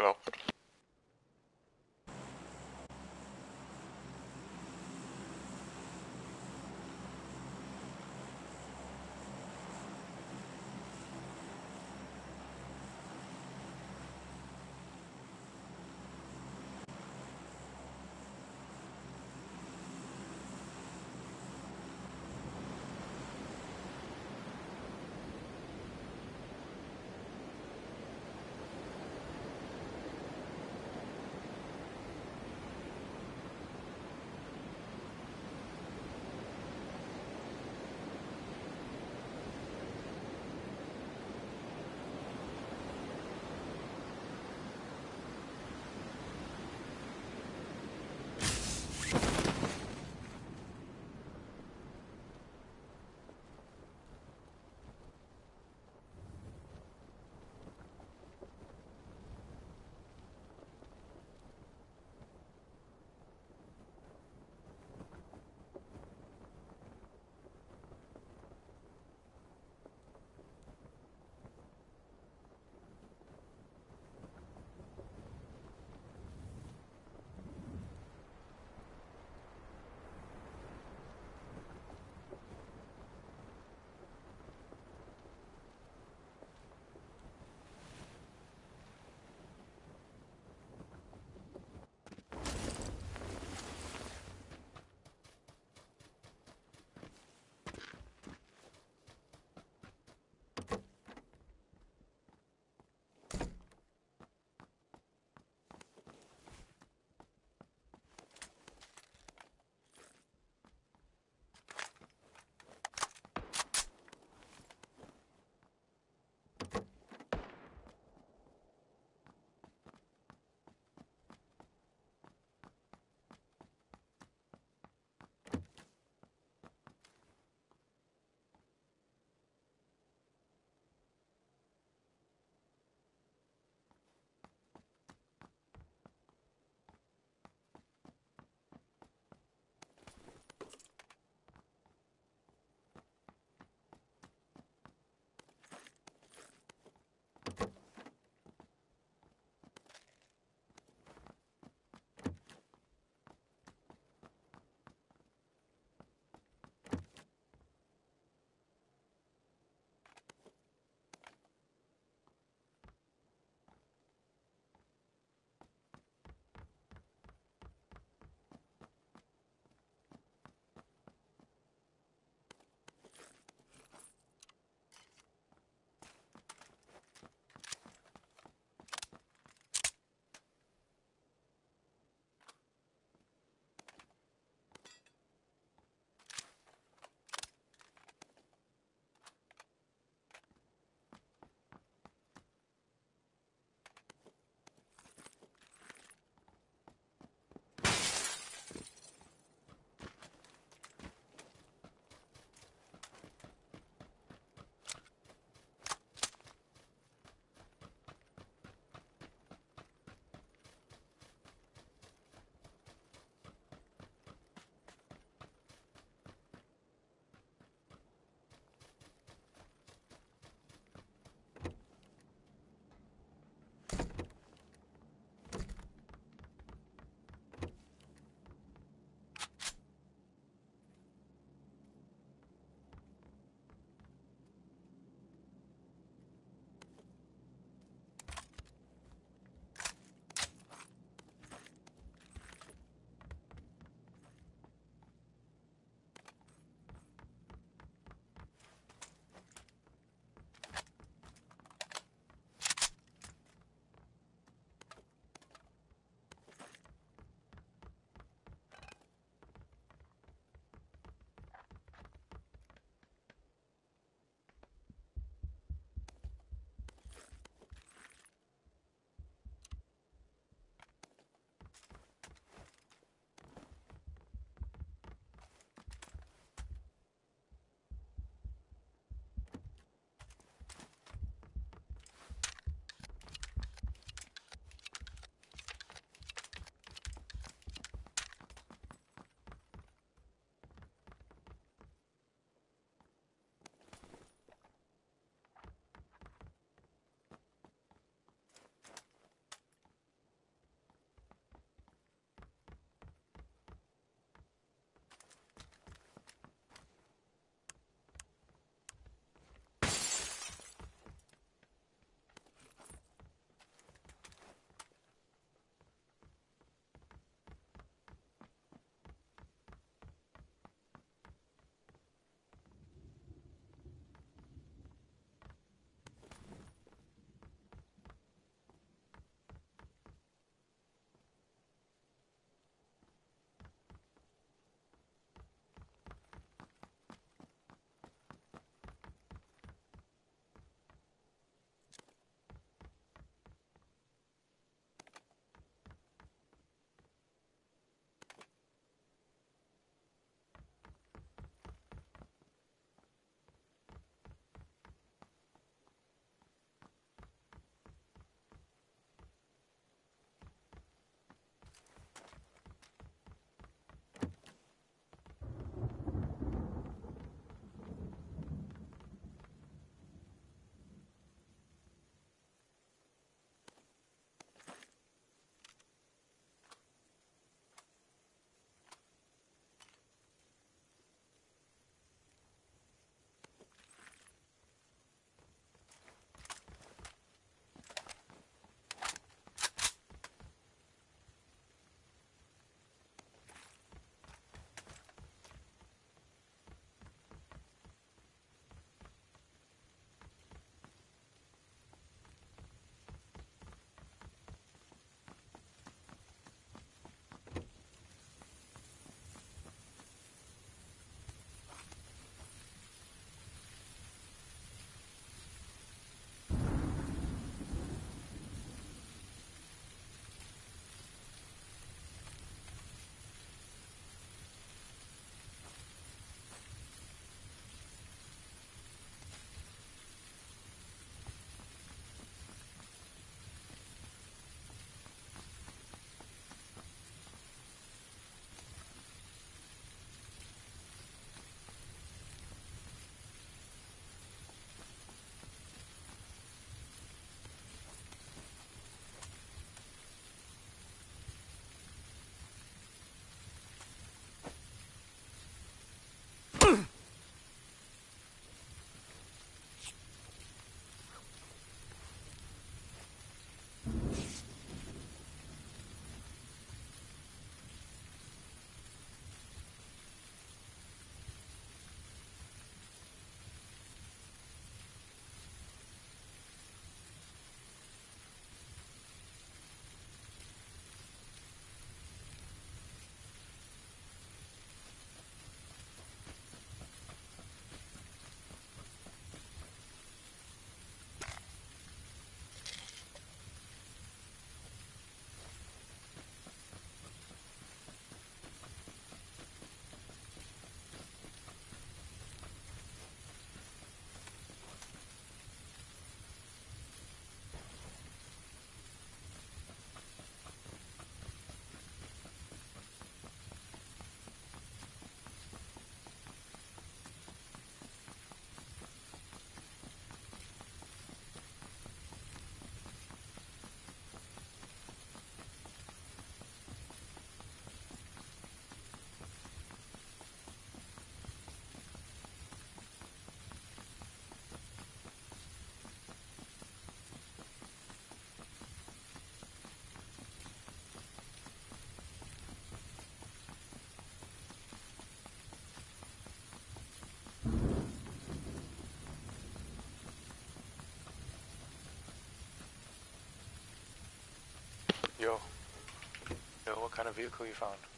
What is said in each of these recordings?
Hello. Yo. Yo, what kind of vehicle you found?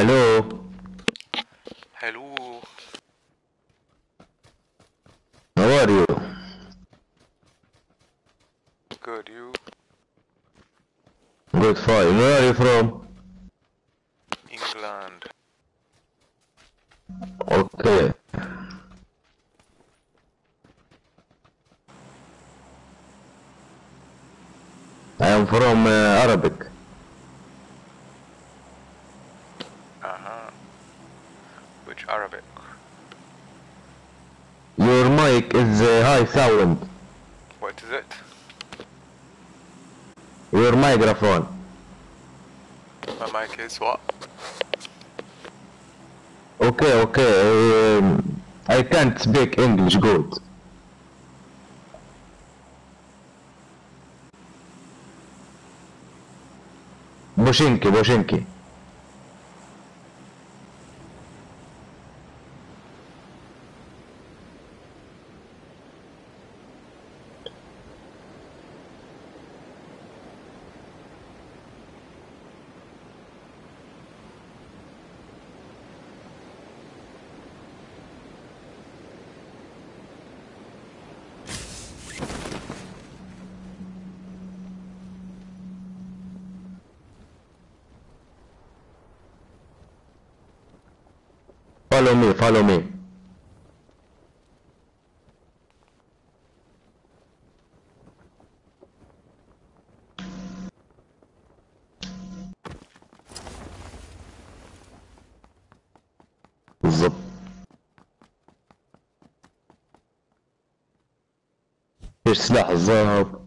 Hello. Hello. How are you? Good, you? Good, fine. Where are you from? England. Okay. I am from uh, Arabic. Uh-huh. Which Arabic? Your mic is uh, high sound. What is it? Your microphone. My mic is what? Okay, okay. Um, I can't speak English good. Boshinki, Boshinki. Follow me, follow me. بالظبط إيش سلاح الذهب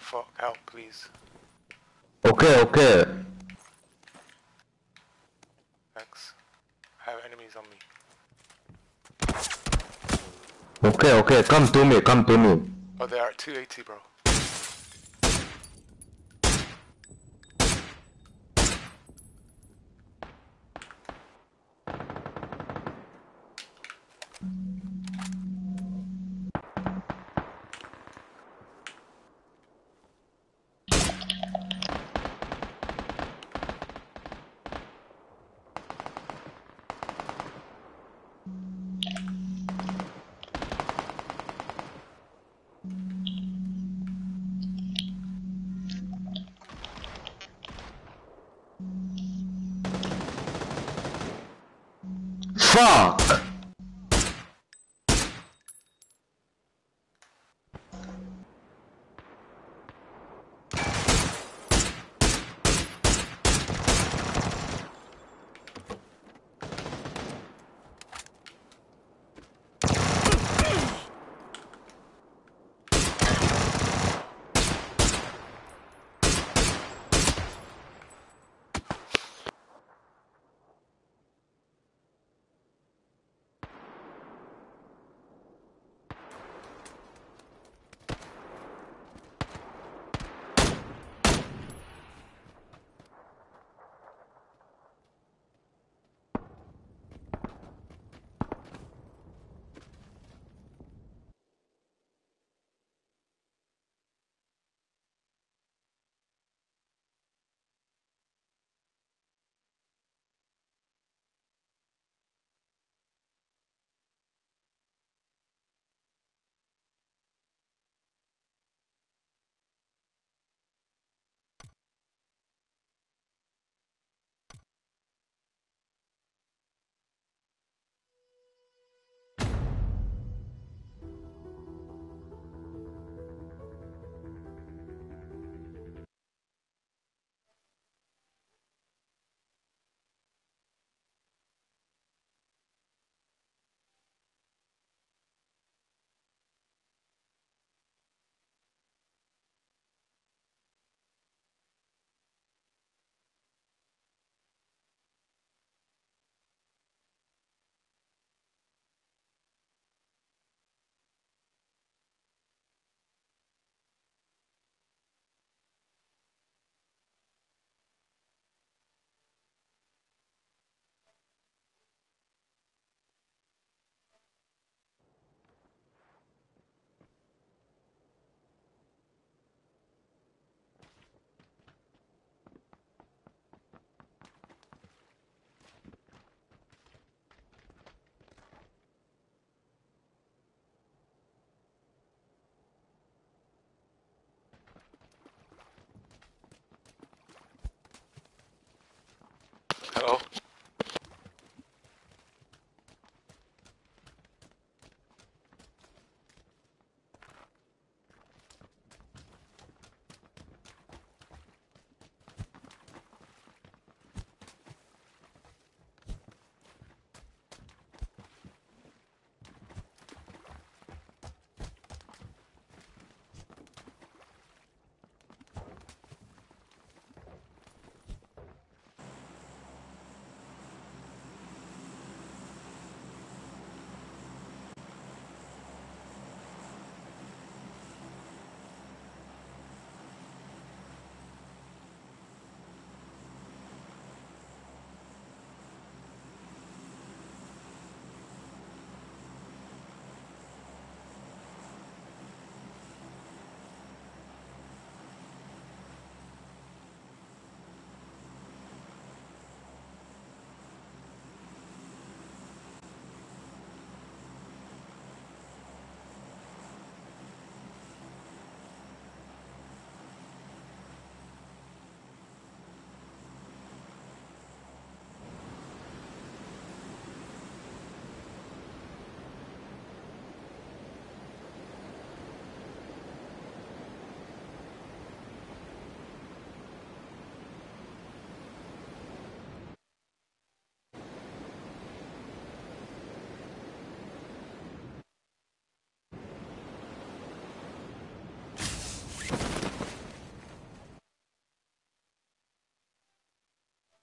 fuck, help, please. Okay, okay. Thanks. I have enemies on me. Okay, okay. Come to me, come to me. Oh, they are at 280, bro. Fuck!